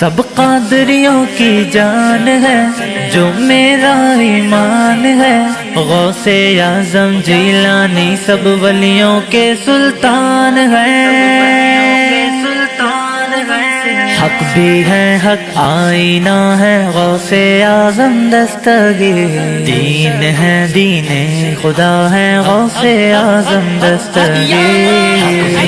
सब कादरियों की जान है, जो मेरा ईमान है। गौसे आज़म जीलानी सब वलियों के सुल्तान है। हक भी है, हक आईना है, गौसे आज़म दस्तगीर। दीन है, दीन खुदा है, गौसे आज़म दस्तगीर।